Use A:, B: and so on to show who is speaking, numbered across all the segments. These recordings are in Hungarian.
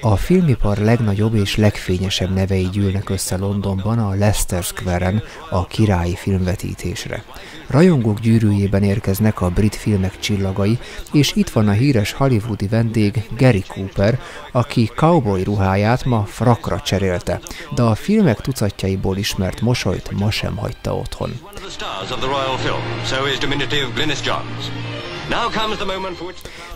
A: A filmipar legnagyobb és legfényesebb nevei gyűlnek össze Londonban a Leicester Square-en a királyi filmvetítésre. Rajongók gyűrűjében érkeznek a brit filmek csillagai, és itt van a híres hollywoodi vendég Gary Cooper, aki cowboy ruháját ma frakra cserélte, de a filmek tucatjaiból ismert mosolyt ma sem hagyta otthon.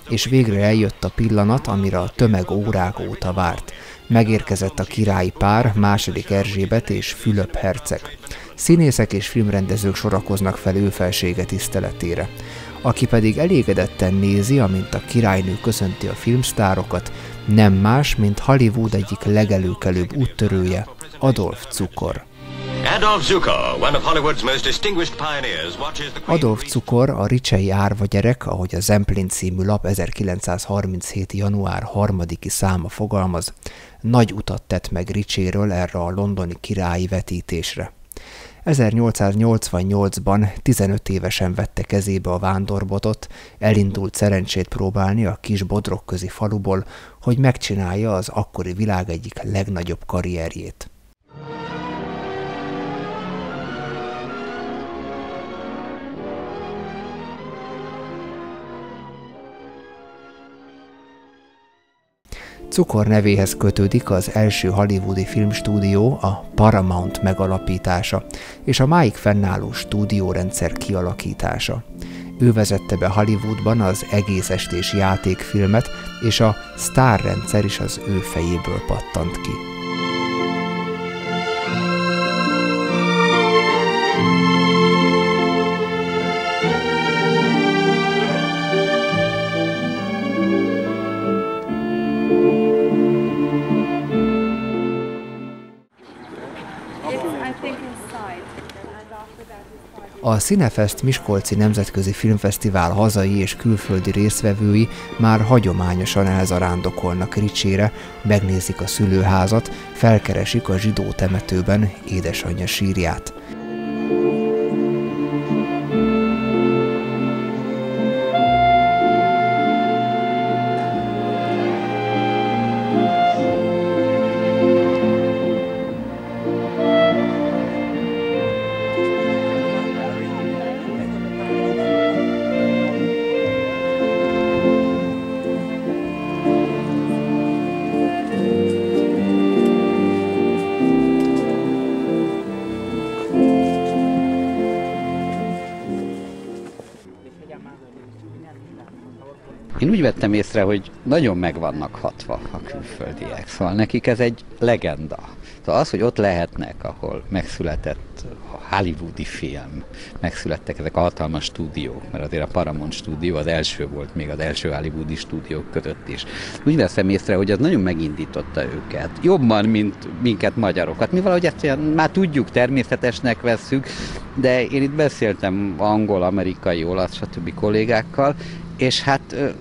A: És végre eljött a pillanat, amire a tömeg órák óta várt. Megérkezett a királyi pár, második Erzsébet és Fülöp herceg. Színészek és filmrendezők sorakoznak fel ő felsége tiszteletére. Aki pedig elégedetten nézi, amint a királynő köszönti a filmsztárokat, nem más, mint Hollywood egyik legelőkelőbb úttörője, Adolf Cukor. Adolf Cukor, a ricsei árva gyerek, ahogy a Zemplin című lap 1937. január 3-i száma fogalmaz, nagy utat tett meg Ricséről erre a londoni királyi vetítésre. 1888-ban 15 évesen vette kezébe a vándorbotot, elindult szerencsét próbálni a kis bodrokközi faluból, hogy megcsinálja az akkori világ egyik legnagyobb karrierjét. Cukor nevéhez kötődik az első hollywoodi filmstúdió, a Paramount megalapítása és a máig fennálló stúdiórendszer kialakítása. Ő vezette be Hollywoodban az egész estés játékfilmet, és a Star rendszer is az ő fejéből pattant ki. A Cinefest Miskolci Nemzetközi Filmfesztivál hazai és külföldi résztvevői már hagyományosan elzarándokolnak Ricsére, megnézik a szülőházat, felkeresik a zsidó temetőben édesanyja sírját.
B: Úgy vettem észre, hogy nagyon meg vannak hatva a külföldiek, szóval nekik ez egy legenda. Szóval az, hogy ott lehetnek, ahol megszületett a hollywoodi film, megszülettek ezek a hatalmas stúdiók, mert azért a Paramount stúdió az első volt még az első hollywoodi stúdiók között is. Úgy veszem észre, hogy az nagyon megindította őket. Jobban, mint minket magyarokat. Mi valahogy ezt olyan, már tudjuk, természetesnek vesszük, de én itt beszéltem angol, amerikai, olasz, stb. kollégákkal, és hát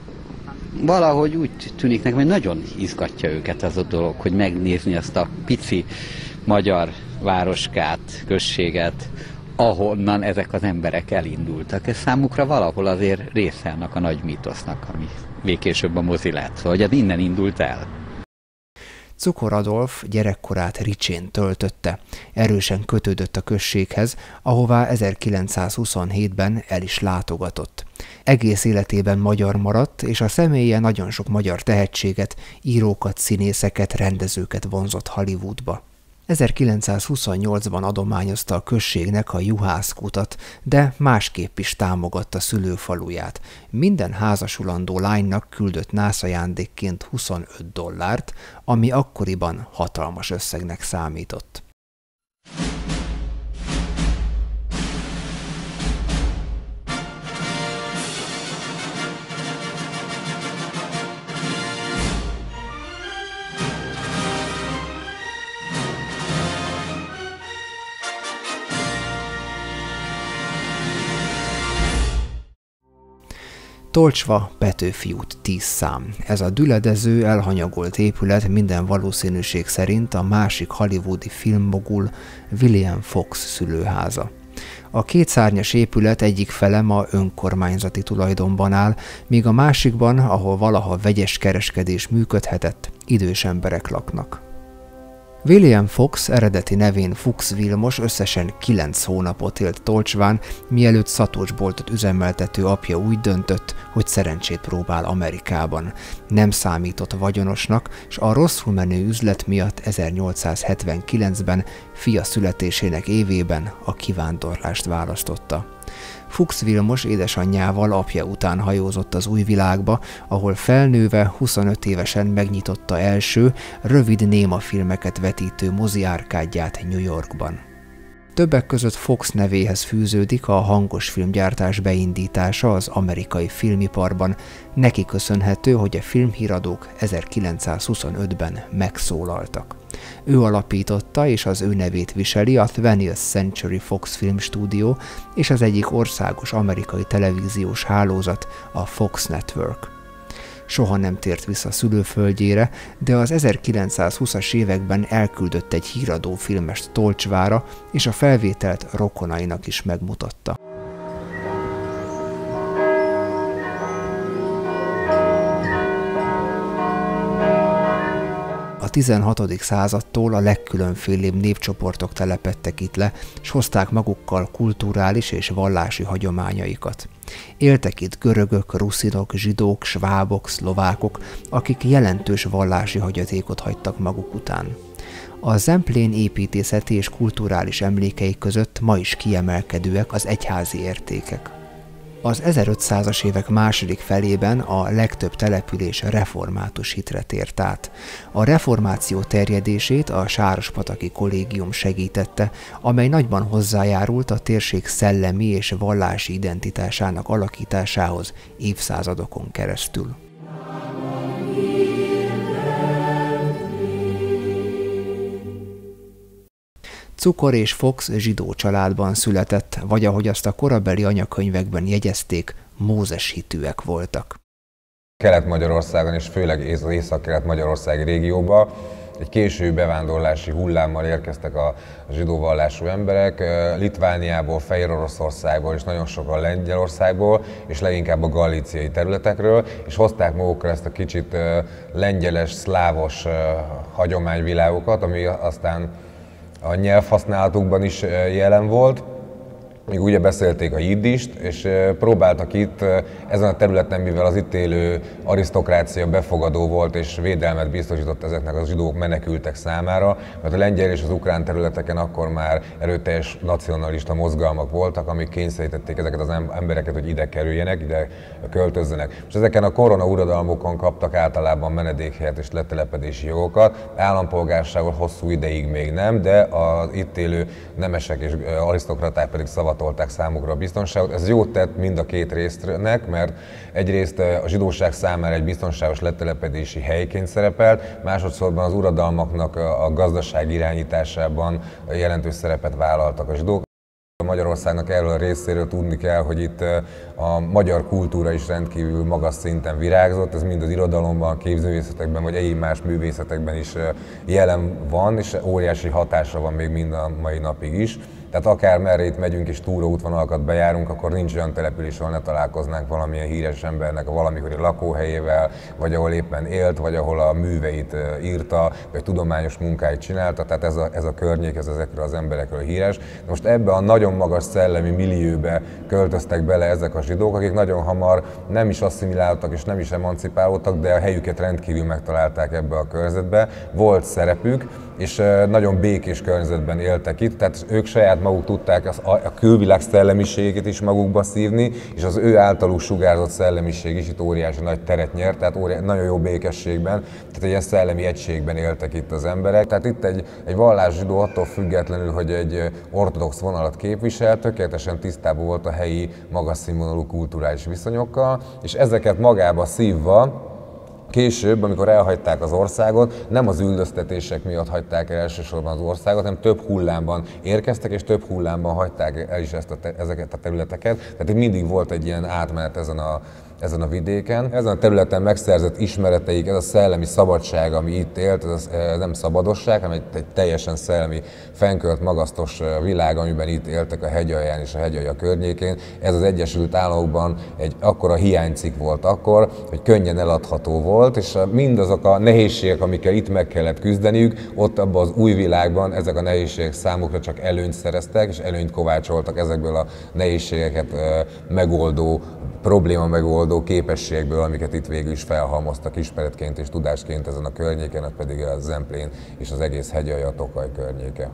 B: valahogy úgy tűnik nekem, hogy nagyon izgatja őket az a dolog, hogy megnézni azt a pici magyar városkát, községet, ahonnan ezek az emberek elindultak. Ez számukra valahol azért része annak a nagy mítosznak, ami végkésőbb a mozi lett. Szóval, hogy ez innen indult el.
A: Cukor Adolf gyerekkorát Ricsén töltötte. Erősen kötődött a községhez, ahová 1927-ben el is látogatott. Egész életében magyar maradt, és a személye nagyon sok magyar tehetséget, írókat, színészeket, rendezőket vonzott Hollywoodba. 1928-ban adományozta a községnek a juhászkutat, de másképp is támogatta szülőfaluját. Minden házasulandó lánynak küldött nászajándékként 25 dollárt, ami akkoriban hatalmas összegnek számított. Tolcsva Petőfi út 10 szám. Ez a düledező, elhanyagolt épület minden valószínűség szerint a másik hollywoodi filmmogul William Fox szülőháza. A kétszárnyas épület egyik fele ma önkormányzati tulajdonban áll, míg a másikban, ahol valaha vegyes kereskedés működhetett, idős emberek laknak. William Fox eredeti nevén Fuchs Vilmos összesen 9 hónapot élt Tolcsván, mielőtt szatócsboltot üzemeltető apja úgy döntött, hogy szerencsét próbál Amerikában. Nem számított vagyonosnak, és a rosszul menő üzlet miatt 1879-ben fia születésének évében a kivándorlást választotta. Fuchs Vilmos édesanyjával apja után hajózott az új világba, ahol felnőve 25 évesen megnyitotta első, rövid néma filmeket vetítő mozi árkádját New Yorkban. Többek között Fox nevéhez fűződik a hangos filmgyártás beindítása az amerikai filmiparban, neki köszönhető, hogy a filmhíradók 1925-ben megszólaltak. Ő alapította és az ő nevét viseli a 20th Century Fox Film Studio és az egyik országos amerikai televíziós hálózat, a Fox Network. Soha nem tért vissza szülőföldjére, de az 1920-as években elküldött egy híradó filmest Tolcsvára, és a felvételt rokonainak is megmutatta. 16. századtól a legkülönfélébb népcsoportok telepettek itt le, és hozták magukkal kulturális és vallási hagyományaikat. Éltek itt görögök, ruszinok, zsidók, svábok, szlovákok, akik jelentős vallási hagyatékot hagytak maguk után. A Zemplén építészeti és kulturális emlékei között ma is kiemelkedőek az egyházi értékek. Az 1500-as évek második felében a legtöbb település református hitre tért át. A reformáció terjedését a Sárospataki Kollégium segítette, amely nagyban hozzájárult a térség szellemi és vallási identitásának alakításához évszázadokon keresztül. Cukor és Fox zsidó családban született, vagy ahogy azt a korabeli anyakönyvekben jegyezték, Mózes hitűek voltak.
C: Kelet-Magyarországon és főleg az észak-kelet-magyarországi régióban egy késő bevándorlási hullámmal érkeztek a zsidó vallású emberek, Litvániából, Fehér Oroszországból és nagyon sokan Lengyelországból, és leginkább a galíciai területekről, és hozták magukkal ezt a kicsit lengyeles, szlávos hagyományvilágokat, ami aztán a nyelvhasználatukban is jelen volt még ugye beszélték a jiddist, és próbáltak itt ezen a területen, mivel az itt élő arisztokrácia befogadó volt és védelmet biztosított ezeknek a zsidók menekültek számára, mert a lengyel és az ukrán területeken akkor már erőteljes nacionalista mozgalmak voltak, amik kényszerítették ezeket az embereket, hogy ide kerüljenek, ide költözzenek. És ezeken a korona uradalmokon kaptak általában menedékhelyet és letelepedési jogokat, állampolgárságot hosszú ideig még nem, de az itt élő nemesek és arisztokraták pedig szavat szavatolták számukra a biztonságot. Ez jót tett mind a két résznek, mert egyrészt eh, a zsidóság számára egy biztonságos letelepedési helyként szerepelt, másodszorban az uradalmaknak a gazdaság irányításában jelentős szerepet vállaltak a zsidók. Magyarországnak erről a részéről tudni kell, hogy itt eh, a magyar kultúra is rendkívül magas szinten virágzott, ez mind az irodalomban, képzőművészetekben vagy egyéb más művészetekben is eh, jelen van, és óriási hatása van még mind a mai napig is. Tehát akár merre itt megyünk és túróútvonalakat bejárunk, akkor nincs olyan település, ahol ne találkoznánk valamilyen híres embernek a valamikori lakóhelyével, vagy ahol éppen élt, vagy ahol a műveit írta, vagy tudományos munkáit csinálta. Tehát ez a, ez a környék, ez ezekről az emberekről híres. Most ebbe a nagyon magas szellemi millióbe költöztek bele ezek a zsidók, akik nagyon hamar nem is asszimiláltak és nem is emancipálódtak, de a helyüket rendkívül megtalálták ebbe a környezetbe. Volt szerepük, és nagyon békés környezetben éltek itt, tehát ők saját maguk tudták a külvilág szellemiségét is magukba szívni, és az ő általuk sugárzott szellemiség is itt óriási nagy teret nyert, tehát óriási, nagyon jó békességben, tehát egy ilyen szellemi egységben éltek itt az emberek. Tehát itt egy, egy vallászsidó attól függetlenül, hogy egy ortodox vonalat képvisel, tökéletesen tisztában volt a helyi magas színvonalú kulturális viszonyokkal, és ezeket magába szívva Később, amikor elhagyták az országot, nem az üldöztetések miatt hagyták el elsősorban az országot, hanem több hullámban érkeztek, és több hullámban hagyták el is ezt a te, ezeket a területeket. Tehát itt mindig volt egy ilyen átmenet ezen a ezen a vidéken. Ezen a területen megszerzett ismereteik, ez a szellemi szabadság, ami itt élt, ez, ez nem szabadosság, hanem egy, egy teljesen szellemi, fenkölt, magasztos világ, amiben itt éltek a hegyalján és a hegyalja környékén. Ez az Egyesült Államokban egy akkora hiánycik volt akkor, hogy könnyen eladható volt, és mindazok a nehézségek, amikkel itt meg kellett küzdeniük, ott abban az új világban ezek a nehézségek számukra csak előnyt szereztek, és előnyt kovácsoltak ezekből a nehézségeket megoldó probléma megoldó képességből, amiket itt végül is felhalmoztak ismeretként és tudásként ezen a környéken, az pedig a Zemplén és az egész hegyalja Tokaj környéke.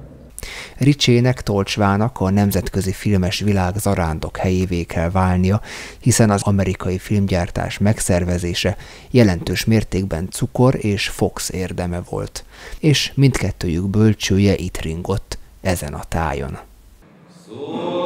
D: Ricsének, Tolcsvának a nemzetközi filmes világ zarándok helyévé kell válnia, hiszen az amerikai filmgyártás megszervezése jelentős mértékben cukor és Fox érdeme volt, és mindkettőjük bölcsője itt ringott ezen a tájon. Szó!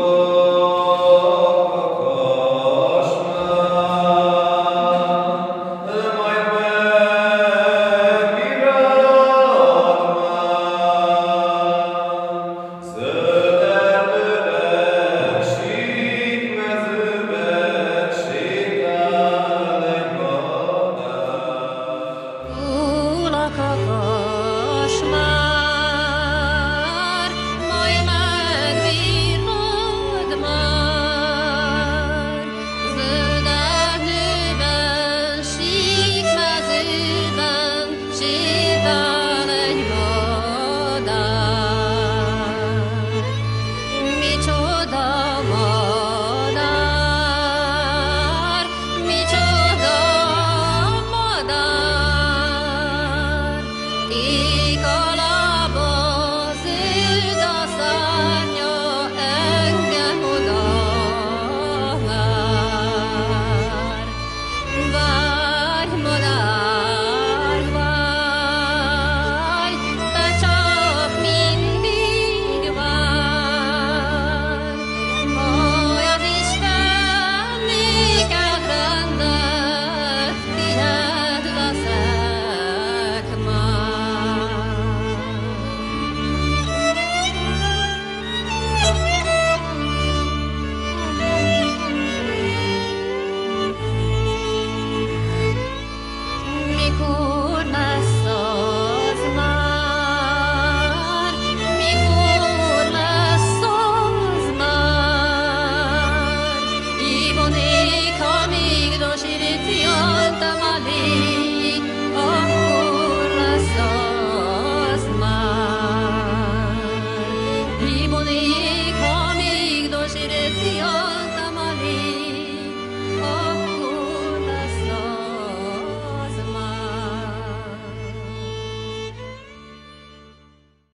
E: me.